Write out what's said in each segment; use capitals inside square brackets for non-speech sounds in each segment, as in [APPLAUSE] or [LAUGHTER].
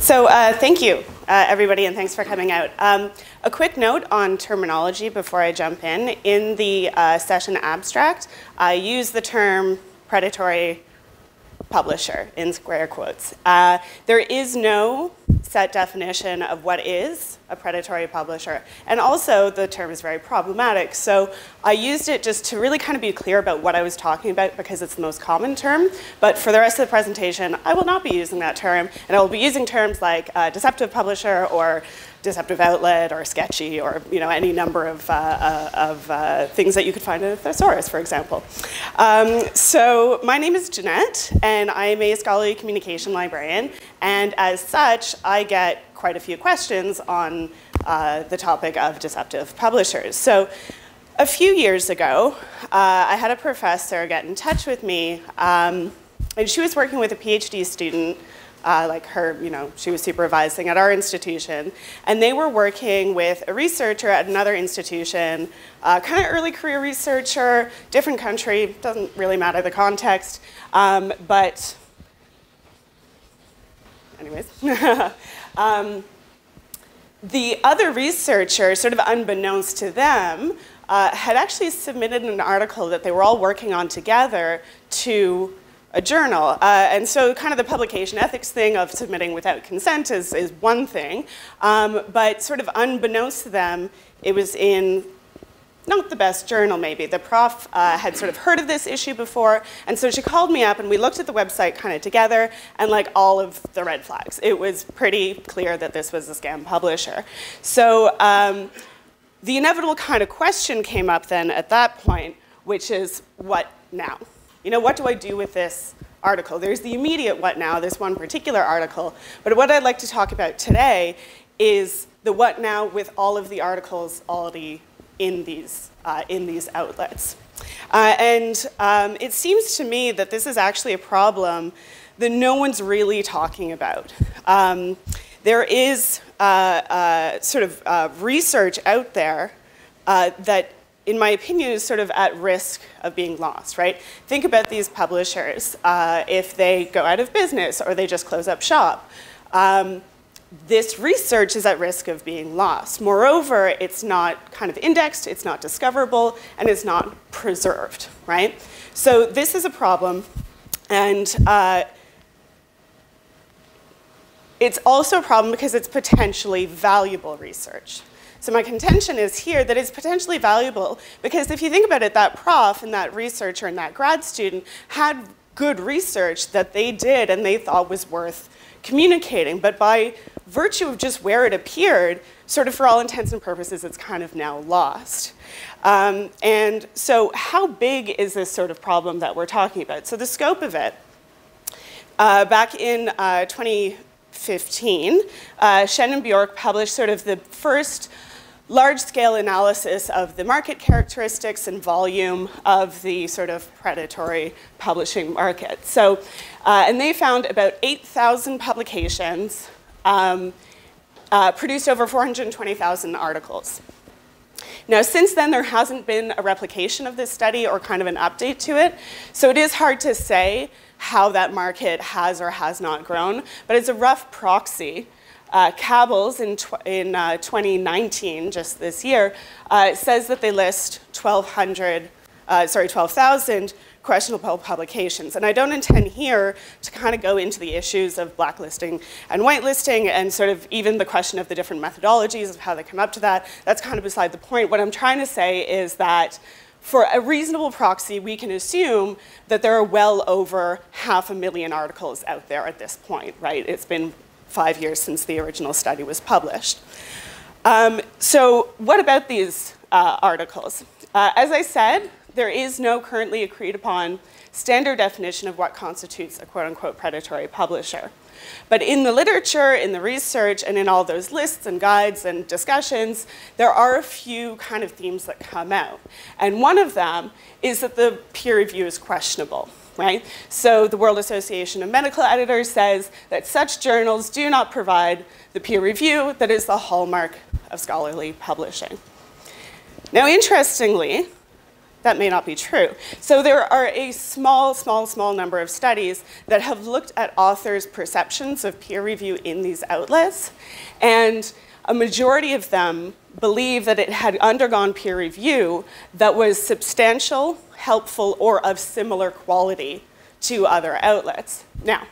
So uh, thank you, uh, everybody, and thanks for coming out. Um, a quick note on terminology before I jump in. In the uh, session abstract, I use the term predatory publisher in square quotes. Uh, there is no set definition of what is a predatory publisher. And also, the term is very problematic. So I used it just to really kind of be clear about what I was talking about because it's the most common term. But for the rest of the presentation, I will not be using that term. And I will be using terms like uh, deceptive publisher or deceptive outlet or sketchy or you know any number of, uh, uh, of uh, things that you could find in a thesaurus, for example. Um, so my name is Jeanette, and I am a scholarly communication librarian. And as such, I get quite a few questions on uh, the topic of deceptive publishers. So a few years ago, uh, I had a professor get in touch with me, um, and she was working with a PhD student uh, like her, you know, she was supervising at our institution, and they were working with a researcher at another institution, uh, kind of early career researcher, different country, doesn't really matter the context, um, but anyways. [LAUGHS] um, the other researcher, sort of unbeknownst to them, uh, had actually submitted an article that they were all working on together to a journal. Uh, and so kind of the publication ethics thing of submitting without consent is, is one thing. Um, but sort of unbeknownst to them, it was in not the best journal maybe. The prof uh, had sort of heard of this issue before, and so she called me up and we looked at the website kind of together and like all of the red flags. It was pretty clear that this was a scam publisher. So um, the inevitable kind of question came up then at that point, which is what now? you know, what do I do with this article? There's the immediate what now, this one particular article, but what I'd like to talk about today is the what now with all of the articles already in these, uh, in these outlets. Uh, and um, it seems to me that this is actually a problem that no one's really talking about. Um, there is uh, uh sort of uh, research out there uh, that in my opinion, is sort of at risk of being lost, right? Think about these publishers. Uh, if they go out of business or they just close up shop, um, this research is at risk of being lost. Moreover, it's not kind of indexed, it's not discoverable, and it's not preserved, right? So this is a problem, and uh, it's also a problem because it's potentially valuable research. So my contention is here that it's potentially valuable because if you think about it, that prof and that researcher and that grad student had good research that they did and they thought was worth communicating. But by virtue of just where it appeared, sort of for all intents and purposes, it's kind of now lost. Um, and so how big is this sort of problem that we're talking about? So the scope of it, uh, back in uh, 2015, uh, Shen and Bjork published sort of the first large-scale analysis of the market characteristics and volume of the sort of predatory publishing market. So, uh, and they found about 8,000 publications, um, uh, produced over 420,000 articles. Now, since then, there hasn't been a replication of this study or kind of an update to it, so it is hard to say how that market has or has not grown, but it's a rough proxy uh, Cabell's in, tw in uh, 2019, just this year, uh, says that they list 1,200, uh, sorry, 12,000 questionable publications. And I don't intend here to kind of go into the issues of blacklisting and whitelisting and sort of even the question of the different methodologies of how they come up to that. That's kind of beside the point. What I'm trying to say is that for a reasonable proxy, we can assume that there are well over half a million articles out there at this point, right? It's been five years since the original study was published. Um, so what about these uh, articles? Uh, as I said, there is no currently agreed upon standard definition of what constitutes a quote unquote predatory publisher. But in the literature, in the research, and in all those lists and guides and discussions, there are a few kind of themes that come out. And one of them is that the peer review is questionable right? So the World Association of Medical Editors says that such journals do not provide the peer review that is the hallmark of scholarly publishing. Now, interestingly, that may not be true. So there are a small, small, small number of studies that have looked at authors' perceptions of peer review in these outlets, and a majority of them believe that it had undergone peer review that was substantial, helpful, or of similar quality to other outlets. Now,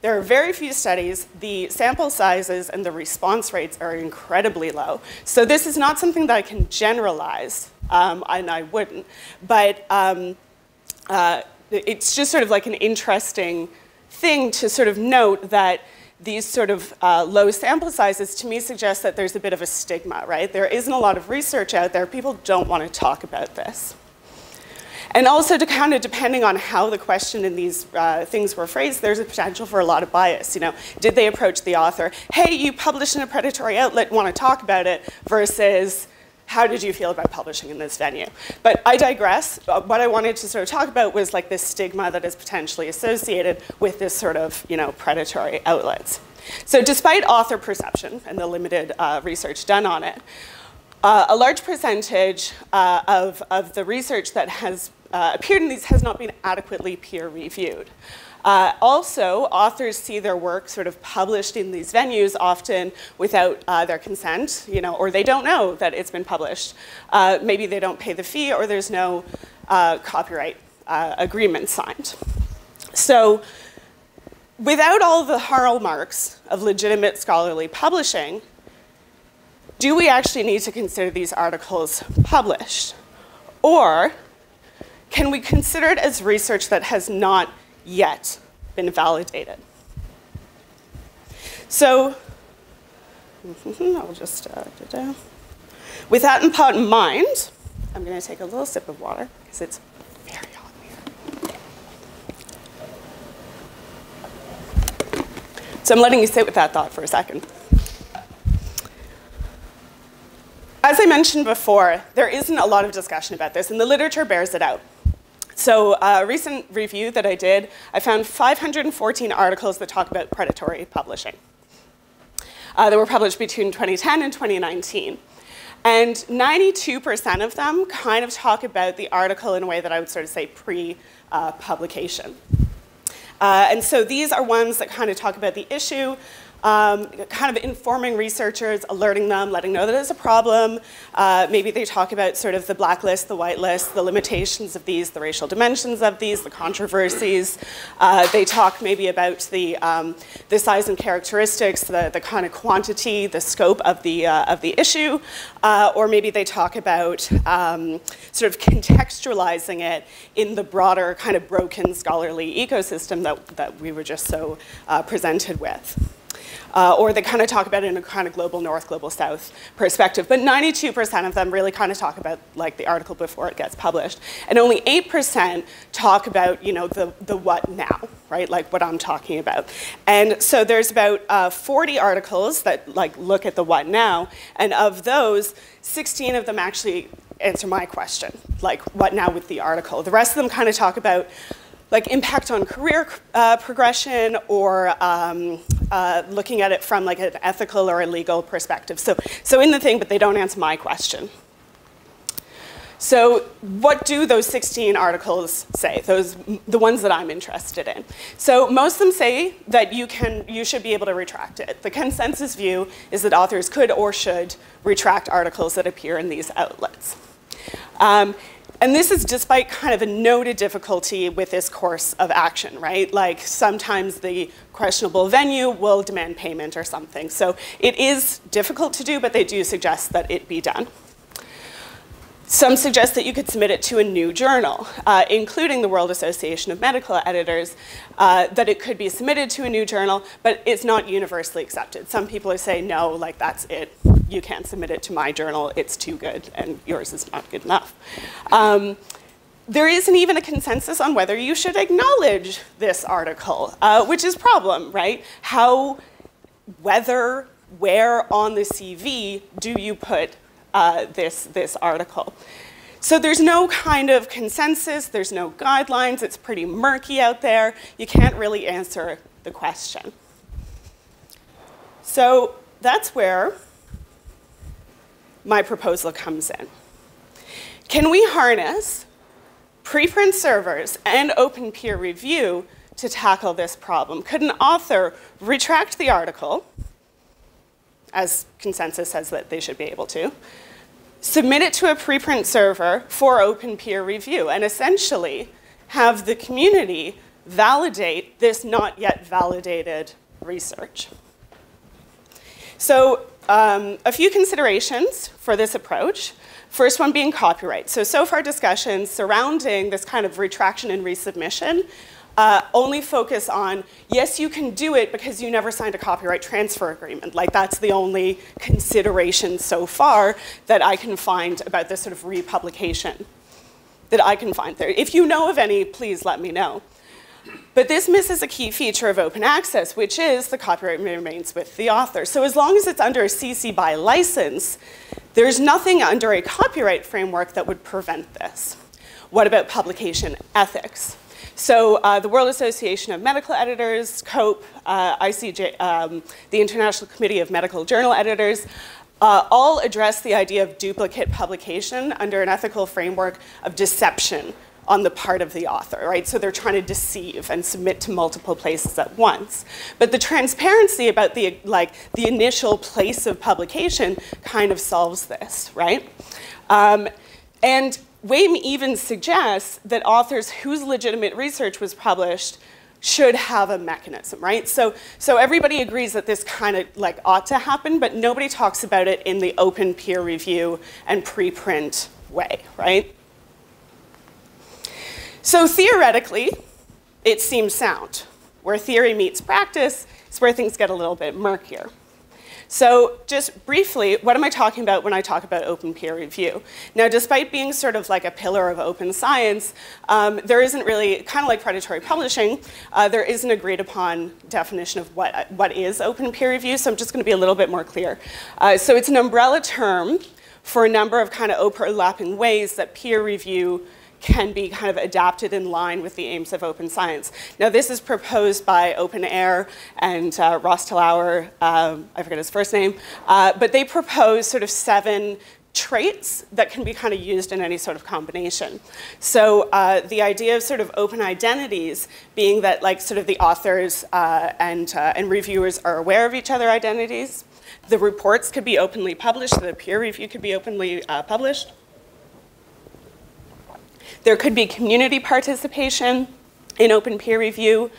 there are very few studies. The sample sizes and the response rates are incredibly low. So this is not something that I can generalize, um, and I wouldn't. But um, uh, it's just sort of like an interesting thing to sort of note that these sort of uh, low sample sizes to me suggest that there's a bit of a stigma, right? There isn't a lot of research out there. People don't want to talk about this. And also to kind of depending on how the question in these uh, things were phrased, there's a potential for a lot of bias. You know, did they approach the author, hey, you published in a predatory outlet, want to talk about it, versus how did you feel about publishing in this venue? But I digress. Uh, what I wanted to sort of talk about was like this stigma that is potentially associated with this sort of, you know, predatory outlets. So despite author perception and the limited uh, research done on it, uh, a large percentage uh, of, of the research that has uh, appeared in these has not been adequately peer reviewed. Uh, also, authors see their work sort of published in these venues often without uh, their consent, you know, or they don't know that it's been published. Uh, maybe they don't pay the fee or there's no uh, copyright uh, agreement signed. So, without all the hallmarks of legitimate scholarly publishing, do we actually need to consider these articles published? Or can we consider it as research that has not yet been validated? So, [LAUGHS] I'll just, uh, da -da. with that in mind, I'm going to take a little sip of water because it's very hot here. So I'm letting you sit with that thought for a second. As I mentioned before, there isn't a lot of discussion about this, and the literature bears it out. So a recent review that I did, I found 514 articles that talk about predatory publishing uh, that were published between 2010 and 2019. And 92% of them kind of talk about the article in a way that I would sort of say pre-publication. Uh, and so these are ones that kind of talk about the issue, um, kind of informing researchers, alerting them, letting know that it's a problem. Uh, maybe they talk about sort of the blacklist, the whitelist, the limitations of these, the racial dimensions of these, the controversies. Uh, they talk maybe about the, um, the size and characteristics, the, the kind of quantity, the scope of the, uh, of the issue. Uh, or maybe they talk about um, sort of contextualizing it in the broader kind of broken scholarly ecosystem that, that we were just so uh, presented with. Uh, or they kind of talk about it in a kind of global north, global south perspective. But 92% of them really kind of talk about like the article before it gets published. And only 8% talk about, you know, the, the what now, right? Like what I'm talking about. And so there's about uh, 40 articles that like look at the what now. And of those, 16 of them actually answer my question, like what now with the article. The rest of them kind of talk about like impact on career uh, progression or um, uh, looking at it from like an ethical or a legal perspective. So, so in the thing, but they don't answer my question. So what do those 16 articles say, those, the ones that I'm interested in? So most of them say that you, can, you should be able to retract it. The consensus view is that authors could or should retract articles that appear in these outlets. Um, and this is despite kind of a noted difficulty with this course of action, right? Like sometimes the questionable venue will demand payment or something. So it is difficult to do, but they do suggest that it be done. Some suggest that you could submit it to a new journal, uh, including the World Association of Medical Editors, uh, that it could be submitted to a new journal, but it's not universally accepted. Some people say, no, like that's it. You can't submit it to my journal. It's too good, and yours is not good enough. Um, there isn't even a consensus on whether you should acknowledge this article, uh, which is problem, right? How, whether, where on the CV do you put uh, this, this article. So there's no kind of consensus, there's no guidelines, it's pretty murky out there. You can't really answer the question. So that's where my proposal comes in. Can we harness preprint servers and open peer review to tackle this problem? Could an author retract the article, as consensus says that they should be able to, submit it to a preprint server for open peer review, and essentially have the community validate this not yet validated research? So um, a few considerations for this approach. First one being copyright. So, so far discussions surrounding this kind of retraction and resubmission uh, only focus on, yes, you can do it because you never signed a copyright transfer agreement. Like that's the only consideration so far that I can find about this sort of republication that I can find there. If you know of any, please let me know. But this misses a key feature of open access, which is the copyright remains with the author. So as long as it's under a CC BY license, there's nothing under a copyright framework that would prevent this. What about publication ethics? So uh, the World Association of Medical Editors, COPE, uh, ICJ, um, the International Committee of Medical Journal Editors, uh, all address the idea of duplicate publication under an ethical framework of deception on the part of the author, right? So they're trying to deceive and submit to multiple places at once. But the transparency about the like the initial place of publication kind of solves this, right? Um, and WAME even suggests that authors whose legitimate research was published should have a mechanism, right? So, so everybody agrees that this kind of like ought to happen, but nobody talks about it in the open peer review and preprint way, right? So theoretically, it seems sound. Where theory meets practice is where things get a little bit murkier. So just briefly, what am I talking about when I talk about open peer review? Now, despite being sort of like a pillar of open science, um, there isn't really, kind of like predatory publishing, uh, there is an agreed upon definition of what, what is open peer review, so I'm just gonna be a little bit more clear. Uh, so it's an umbrella term for a number of kind of overlapping ways that peer review can be kind of adapted in line with the aims of open science. Now, this is proposed by OpenAIRE and uh, Ross-Hellauer, um, I forget his first name, uh, but they propose sort of seven traits that can be kind of used in any sort of combination. So uh, the idea of sort of open identities being that like sort of the authors uh, and, uh, and reviewers are aware of each other identities. The reports could be openly published, the peer review could be openly uh, published. There could be community participation in open peer review.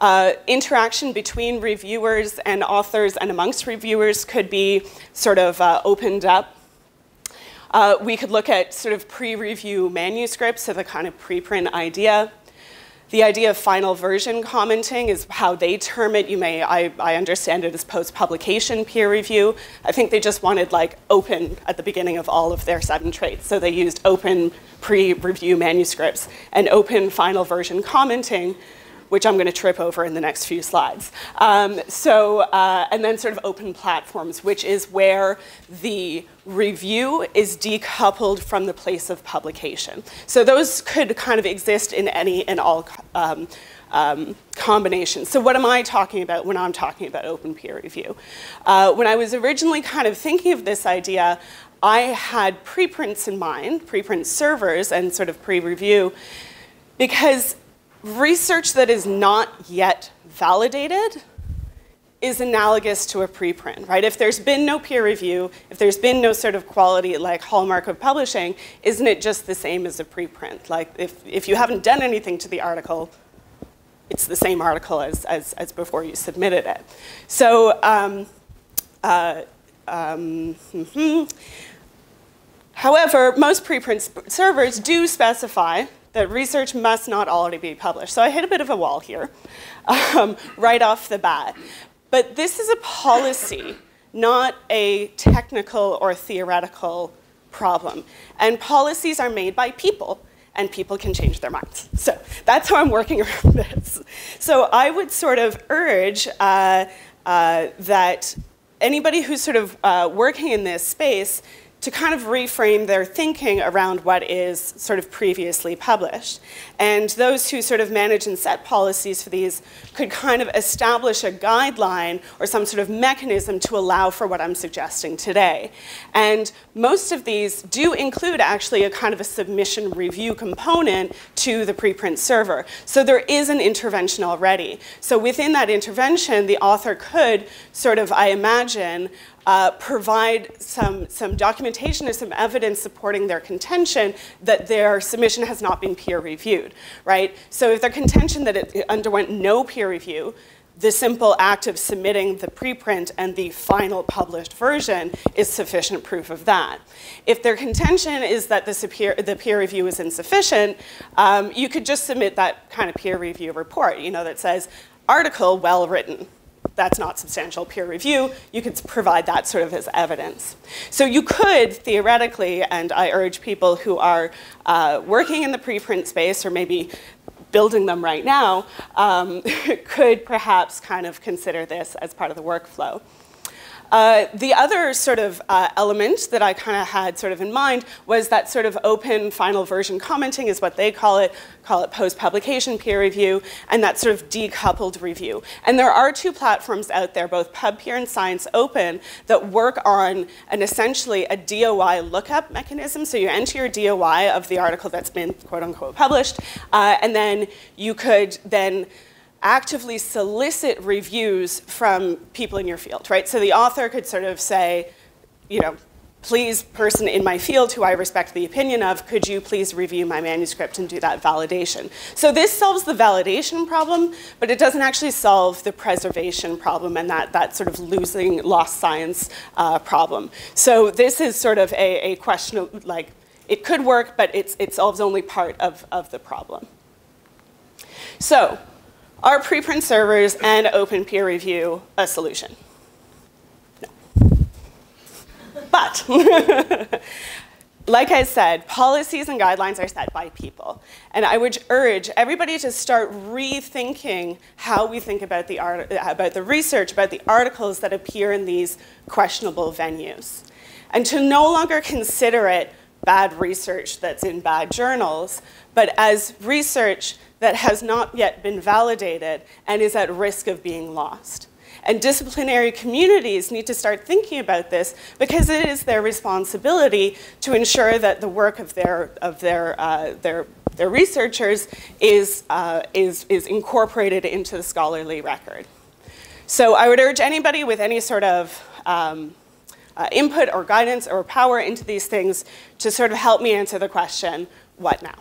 Uh, interaction between reviewers and authors and amongst reviewers could be sort of uh, opened up. Uh, we could look at sort of pre-review manuscripts, so the kind of preprint idea. The idea of final version commenting is how they term it. You may, I, I understand it as post-publication peer review. I think they just wanted like open at the beginning of all of their seven traits. So they used open pre-review manuscripts and open final version commenting which I'm going to trip over in the next few slides. Um, so, uh, and then sort of open platforms, which is where the review is decoupled from the place of publication. So those could kind of exist in any and all um, um, combinations. So what am I talking about when I'm talking about open peer review? Uh, when I was originally kind of thinking of this idea, I had preprints in mind, preprint servers and sort of pre-review, because research that is not yet validated is analogous to a preprint, right? If there's been no peer review, if there's been no sort of quality like hallmark of publishing, isn't it just the same as a preprint? Like if, if you haven't done anything to the article, it's the same article as, as, as before you submitted it. So, um, uh, um, mm -hmm. however, most preprint servers do specify that research must not already be published. So I hit a bit of a wall here [LAUGHS] um, right off the bat. But this is a policy, not a technical or theoretical problem. And policies are made by people, and people can change their minds. So that's how I'm working [LAUGHS] around this. So I would sort of urge uh, uh, that anybody who's sort of uh, working in this space to kind of reframe their thinking around what is sort of previously published. And those who sort of manage and set policies for these could kind of establish a guideline or some sort of mechanism to allow for what I'm suggesting today. And most of these do include actually a kind of a submission review component to the preprint server. So there is an intervention already. So within that intervention, the author could sort of, I imagine, uh, provide some, some documentation or some evidence supporting their contention that their submission has not been peer reviewed, right? So if their contention that it, underwent no peer review, the simple act of submitting the preprint and the final published version is sufficient proof of that. If their contention is that the, peer, the peer review is insufficient, um, you could just submit that kind of peer review report, you know, that says, article well written, that's not substantial peer review, you could provide that sort of as evidence. So you could theoretically, and I urge people who are uh, working in the preprint space or maybe building them right now, um, [LAUGHS] could perhaps kind of consider this as part of the workflow. Uh, the other sort of uh, element that I kind of had sort of in mind was that sort of open final version commenting is what they call it, call it post-publication peer review, and that sort of decoupled review. And there are two platforms out there, both PubPeer and ScienceOpen, that work on an essentially a DOI lookup mechanism. So you enter your DOI of the article that's been quote unquote published, uh, and then you could then actively solicit reviews from people in your field, right? So the author could sort of say, you know, please, person in my field who I respect the opinion of, could you please review my manuscript and do that validation? So this solves the validation problem, but it doesn't actually solve the preservation problem and that, that sort of losing lost science uh, problem. So this is sort of a, a question of like, it could work, but it's, it solves only part of, of the problem. So are preprint servers and open peer review a solution? No. But, [LAUGHS] like I said, policies and guidelines are set by people. And I would urge everybody to start rethinking how we think about the, art, about the research, about the articles that appear in these questionable venues. And to no longer consider it bad research that's in bad journals, but as research that has not yet been validated and is at risk of being lost. And disciplinary communities need to start thinking about this because it is their responsibility to ensure that the work of their, of their, uh, their, their researchers is, uh, is, is incorporated into the scholarly record. So I would urge anybody with any sort of um, uh, input or guidance or power into these things to sort of help me answer the question, what now?